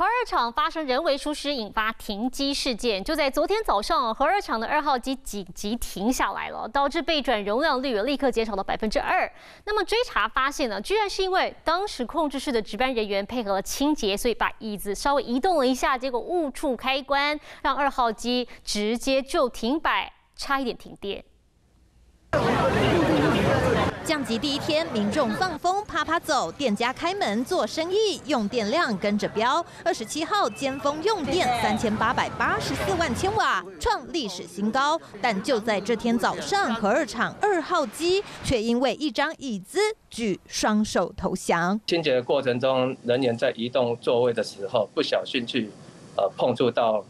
核二厂发生人为疏失，引发停机事件。就在昨天早上，核二厂的二号机紧急停下来了，导致备转容量率立刻减少了百分之二。那么追查发现呢，居然是因为当时控制室的值班人员配合了清洁，所以把椅子稍微移动了一下，结果误触开关，让二号机直接就停摆，差一点停电。降级第一天，民众放风啪啪走，店家开门做生意，用电量跟着飙。二十七号尖峰用电三千八百八十四万千瓦，创历史新高。但就在这天早上，核二厂二号机却因为一张椅子举双手投降。清洁的过程中，人员在移动座位的时候，不小心去呃碰触到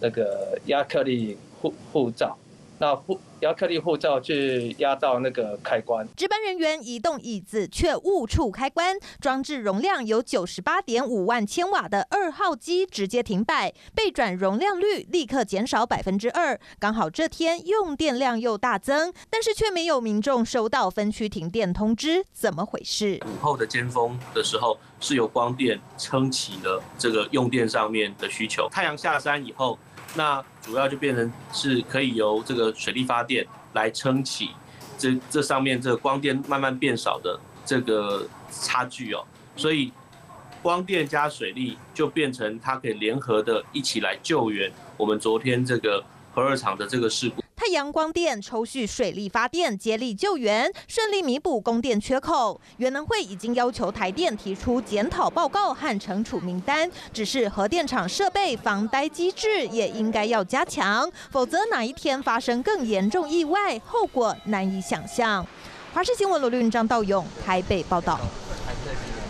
那个亚克力护护罩。那护亚克力护照去压到那个开关，值班人员移动椅子却误触开关，装置容量有九十八点五万千瓦的二号机直接停摆，被转容量率立刻减少百分之二。刚好这天用电量又大增，但是却没有民众收到分区停电通知，怎么回事？午后的尖峰的时候是由光电撑起了这个用电上面的需求，太阳下山以后。那主要就变成是可以由这个水力发电电来撑起这这上面这个光电慢慢变少的这个差距哦，所以光电加水利就变成它可以联合的一起来救援我们昨天这个核二厂的这个事故。阳光电抽蓄水力发电，接力救援，顺利弥补供电缺口。原能会已经要求台电提出检讨报告和惩处名单，只是核电厂设备防呆机制也应该要加强，否则哪一天发生更严重意外，后果难以想象。华视新闻罗律张道勇台北报道。